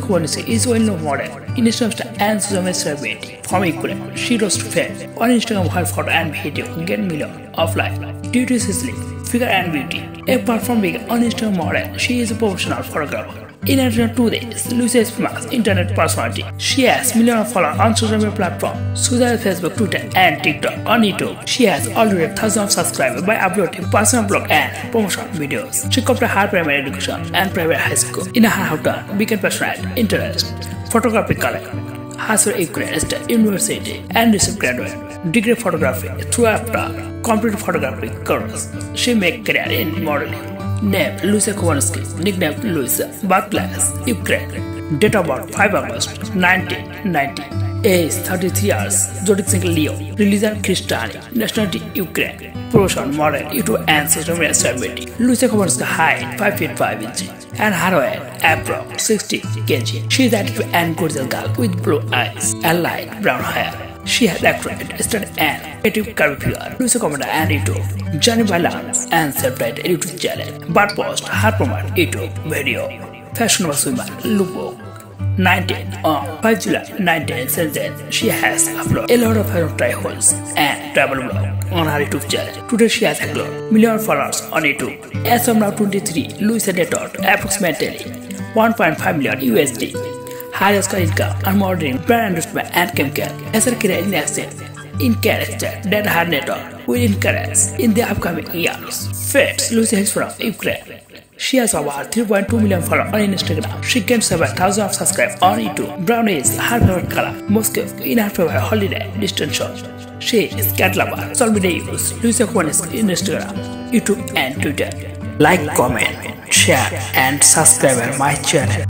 Khovanski is a well-known model, Instagram and social media celebrity from Ukraine. She rose to fame on Instagram her photo and video get millions of likes due to sizzling figure and beauty. Apart from being an Instagram model, she is a professional photographer. In addition to this, is famous internet personality. She has millions of followers on social media platforms, such as Facebook, Twitter, and TikTok. On YouTube, she has already thousands of subscribers by uploading personal blog and promotion videos. She completed her primary education and private high school. In her hometown, became passionate interest, photography color. Has her Ukraine State University and received graduate degree photography through after complete photography course. She made career in modeling. Name Lucia Kowalski, nickname Lucia, birthplace Ukraine, date of birth 5 August 1990, age 33 years, zodiac sign Leo, religion Christianity, nationality Ukraine, profession model, YouTube and social media celebrity. Lucia Kowalski height 5 feet 5 inches and her weight approx 60 kg. She is active and gorgeous girl with blue eyes and light brown hair. She has acted, studied and creative curricular, Lucia Commander and YouTube, Journey by Lance and self-titled YouTube channel, but post her promote YouTube video, Fashionable Swimmer, Lupo. 19 on 5 July 1977, she has uploaded a lot of her travels and travel blog on her YouTube channel. Today she has uploaded million followers on YouTube. As of now 23, Louisa network approximately 1.5 million USD. Highest score income and modeling, brand endorsement and chemical. As a career in accent, in character that her network will encourage in the upcoming years. First, Lucy from Ukraine. She has over 3.2 million followers on Instagram. She gained several thousand of subscribers on YouTube. Brown is her favorite color. Moscow in her favorite holiday destination. She is cat lover. Social media use Lucia Juanes in Instagram, YouTube and Twitter. Like, comment, share and subscribe my channel.